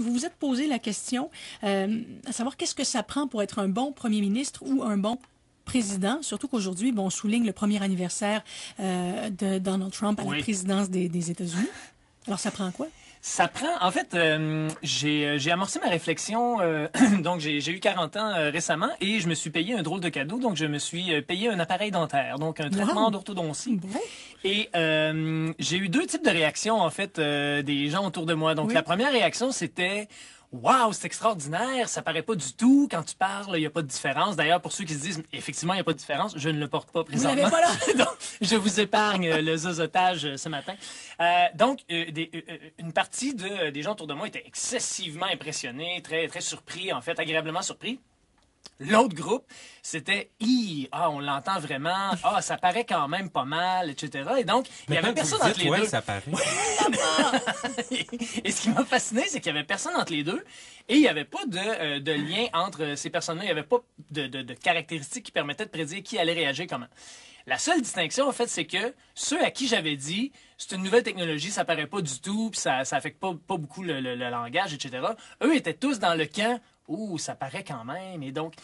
vous vous êtes posé la question euh, à savoir qu'est-ce que ça prend pour être un bon premier ministre ou un bon président, surtout qu'aujourd'hui, bon, on souligne le premier anniversaire euh, de Donald Trump à Oui. la présidence des, des États-Unis. Alors, ça prend quoi? Ça prend. En fait, euh, j'ai j'ai amorcé ma réflexion. euh, donc, j'ai eu 40 ans euh, récemment et je me suis payé un drôle de cadeau. Donc, je me suis euh, payé un appareil dentaire, donc un traitement Wow. d'orthodontie. Bon. Et euh, j'ai eu deux types de réactions en fait euh, des gens autour de moi. Donc, Oui. la première réaction, c'était Waouh, c'est extraordinaire, ça paraît pas du tout quand tu parles, il y a pas de différence. D'ailleurs, pour ceux qui se disent effectivement il y a pas de différence, je ne le porte pas présentement. l'avez pas là. Donc, je vous épargne euh, le zozotage euh, ce matin. Euh, donc, euh, des- euh, euh, une partie de, des gens autour de moi étaient excessivement impressionnés, très, très surpris, en fait, agréablement surpris. L'autre groupe, c'était Hi, ah, on l'entend vraiment, ah, ça paraît quand même pas mal, etc. Et donc, il y avait personne entre les ouais, deux. ça paraît. et ce qui m'a fasciné, c'est qu'il y avait personne entre les deux et il n'y avait pas de, euh, de lien entre ces personnes-là. Il n'y avait pas de, de- de caractéristiques qui permettaient de prédire qui allait réagir comment. La seule distinction, en fait, c'est que ceux à qui j'avais dit c'est une nouvelle technologie, ça paraît pas du tout, puis ça, ça affecte pas, pas beaucoup le, le- le langage, etc. Eux étaient tous dans le camp Ouh, ça paraît quand même. Et donc,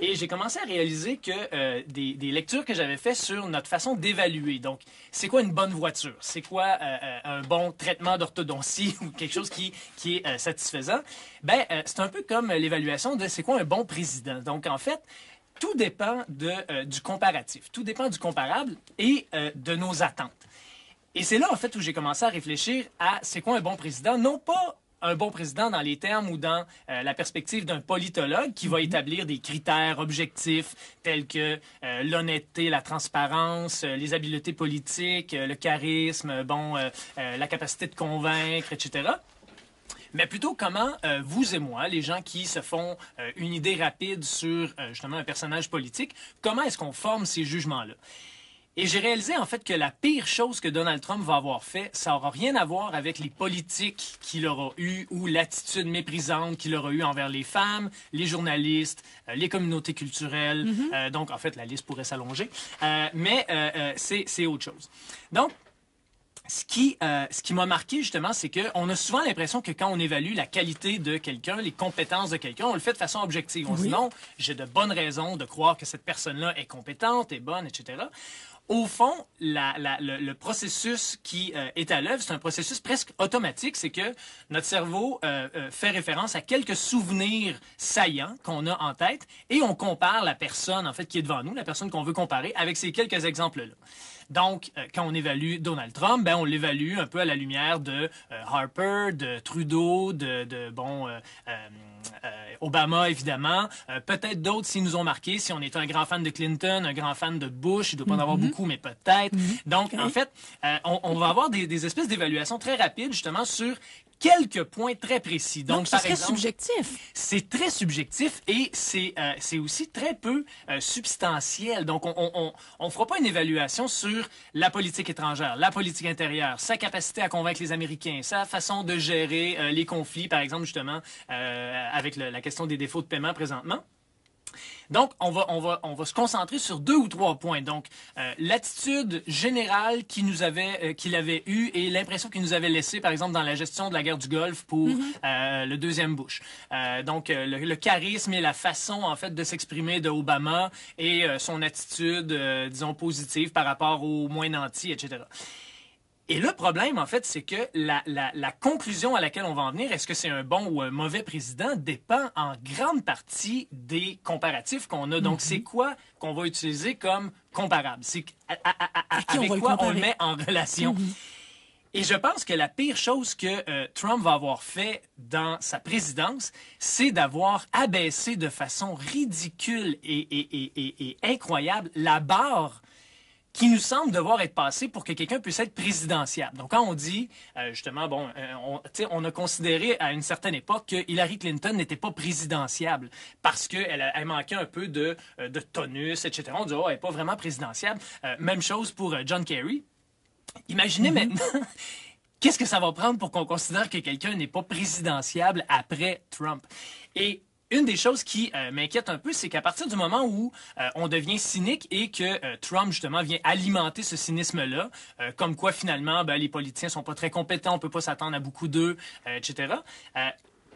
et j'ai commencé à réaliser que euh, des, des lectures que j'avais fait sur notre façon d'évaluer. Donc, c'est quoi une bonne voiture? C'est quoi euh, euh, un bon traitement d'orthodontie ou quelque chose qui, qui est euh, satisfaisant? Ben, c'est un peu comme l'évaluation de c'est quoi un bon président. Donc, en fait, tout dépend de, euh, du comparatif. Tout dépend du comparable et euh, de nos attentes. Et c'est là, en fait, où j'ai commencé à réfléchir à c'est quoi un bon président, non pas un bon président dans les termes ou dans euh, la perspective d'un politologue qui va établir des critères objectifs tels que euh, l'honnêteté, la transparence, euh, les habiletés politiques, le charisme, bon, la capacité de convaincre, etc mais plutôt comment euh, vous et moi, les gens qui se font euh, une idée rapide sur euh, justement un personnage politique, comment est-ce qu'on forme ces jugements-là? Et j'ai réalisé en fait que la pire chose que Donald Trump va avoir fait, ça n'aura rien à voir avec les politiques qu'il aura eues ou l'attitude méprisante qu'il aura eue envers les femmes, les journalistes, euh, les communautés culturelles. Euh, donc en fait, la liste pourrait s'allonger. Euh, mais c'est autre chose. Donc, ce qui, euh, ce qui m'a marqué justement, c'est qu'on a souvent l'impression que quand on évalue la qualité de quelqu'un, les compétences de quelqu'un, on le fait de façon objective. On se dit non, j'ai de bonnes raisons de croire que cette personne-là est compétente, est bonne, etc. Au fond, le processus qui euh, est à l'œuvre, c'est un processus presque automatique. C'est que notre cerveau euh, euh, fait référence à quelques souvenirs saillants qu'on a en tête et on compare la personne en fait qui est devant nous, la personne qu'on veut comparer, avec ces quelques exemples-là. Donc, euh, quand on évalue Donald Trump, ben on l'évalue un peu à la lumière de euh, Harper, de Trudeau, de, de bon euh, Obama évidemment, peut-être d'autres s'ils nous ont marqué. Si on est un grand fan de Clinton, un grand fan de Bush, il doit pas en avoir beaucoup, mais peut-être. Donc, en fait, on, on va avoir des, des espèces d'évaluations très rapides justement sur quelques points très précis. Donc, Donc, ce par serait exemple, subjectif. c'est très subjectif et c'est euh, c'est aussi très peu euh, substantiel. Donc, on on, fera pas une évaluation sur la politique étrangère, la politique intérieure, sa capacité à convaincre les Américains, sa façon de gérer euh, les conflits, par exemple, justement, avec le- la question des défauts de paiement présentement. Donc, on va, on, va, on va se concentrer sur deux ou trois points. Donc, euh, l'attitude générale qu'il nous avait, euh, qu'il avait eue et l'impression qu'il nous avait laissé, par exemple, dans la gestion de la guerre du Golfe pour euh, le deuxième Bush. Donc, le, le charisme et la façon, en fait, de s'exprimer de Obama et son attitude, disons, positive par rapport aux moins nantis, etc. Et le problème, en fait, c'est que la, la, la conclusion à laquelle on va en venir, est-ce que c'est un bon ou un mauvais président, dépend en grande partie des comparatifs qu'on a. Donc, c'est quoi qu'on va utiliser comme comparable? C'est on avec le quoi on le met en relation? Et je pense que la pire chose que euh, Trump va avoir fait dans sa présidence, c'est d'avoir abaissé de façon ridicule et, et- et- et- et incroyable la barre qui nous semble devoir être passé pour que quelqu'un puisse être présidentiable. Donc, quand on dit, euh, justement, bon, euh, on, a considéré à une certaine époque que Hillary Clinton n'était pas présidentiable parce qu'elle elle manquait un peu de, euh, de tonus, etc. On dit, oh, elle n'est pas vraiment présidentiable. Euh, même chose pour John Kerry. Imaginez maintenant qu'est-ce que ça va prendre pour qu'on considère que quelqu'un n'est pas présidentiable après Trump? Et une des choses qui euh, m'inquiète un peu, c'est qu'à partir du moment où euh, on devient cynique et que euh, Trump justement vient alimenter ce cynisme-là, comme quoi finalement ben, les politiciens sont pas très compétents, on peut pas s'attendre à beaucoup d'eux, etc.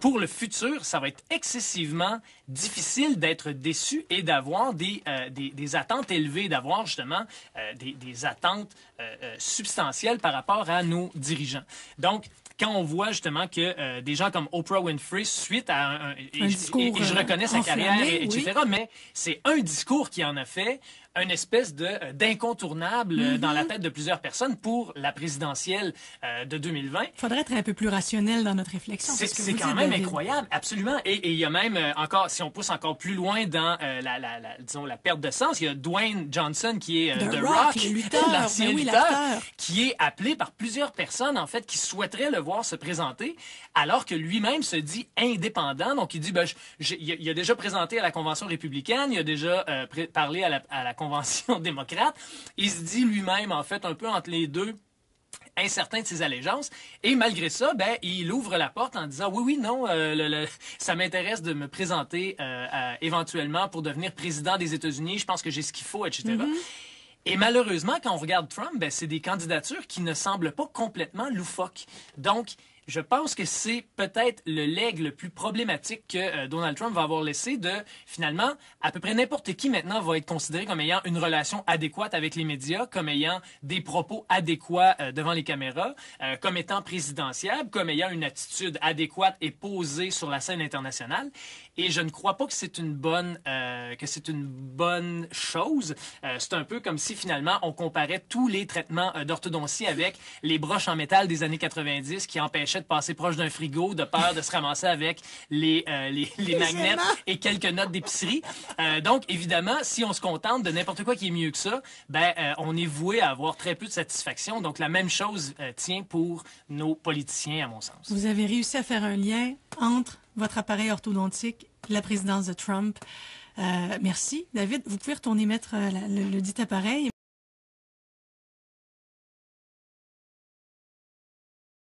pour le futur, ça va être excessivement difficile d'être déçu et d'avoir des, euh, des, des, attentes élevées, d'avoir justement euh, des, des, attentes euh, substantielles par rapport à nos dirigeants. Donc, quand on voit justement que des gens comme Oprah Winfrey, suite à un, et, Un et- discours, et je reconnais sa carrière, etc., mais c'est un discours qui en a fait une espèce de euh, d'incontournable euh, dans la tête de plusieurs personnes pour la présidentielle euh, de 2020. Il faudrait être un peu plus rationnel dans notre réflexion. C'est quand même David, incroyable, absolument. Et il y a même euh, encore, si on pousse encore plus loin dans euh, la, la, la- disons la perte de sens, il y a Dwayne Johnson qui est The The Rock, l'ancien ben oui, qui est appelé par plusieurs personnes en fait qui souhaiteraient le voir se présenter, alors que lui-même se dit indépendant. Donc il dit, ben, je- il, a, il a déjà présenté à la convention républicaine, il a déjà parlé à la, à la convention démocrate. Il se dit lui-même en fait un peu entre les deux incertain de ses allégeances. Et malgré ça, ben, il ouvre la porte en disant oui, oui, non, euh, le- le- ça m'intéresse de me présenter euh, à- éventuellement pour devenir président des États-Unis. Je pense que j'ai ce qu'il faut, etc. Et malheureusement, quand on regarde Trump, ben, c'est des candidatures qui ne semblent pas complètement loufoques. Donc, je pense que c'est peut-être le leg le plus problématique que euh, Donald Trump va avoir laissé de, finalement, à peu près n'importe qui maintenant va être considéré comme ayant une relation adéquate avec les médias, comme ayant des propos adéquats euh, devant les caméras, euh, comme étant présidentiable, comme ayant une attitude adéquate et posée sur la scène internationale. Et je ne crois pas que c'est une bonne que c'est une bonne chose. C'est un peu comme si finalement on comparait tous les traitements d'orthodontie avec les broches en métal des années 90 qui empêchaient de passer proche d'un frigo de peur de se ramasser avec les euh, les, les magnets et quelques notes d'épicerie. Euh, donc évidemment, si on se contente de n'importe quoi qui est mieux que ça, ben euh, on est voué à avoir très peu de satisfaction. Donc la même chose euh, tient pour nos politiciens à mon sens. Vous avez réussi à faire un lien entre votre appareil orthodontique et la présidence de Trump. Merci. David, vous pouvez retourner mettre le dit appareil.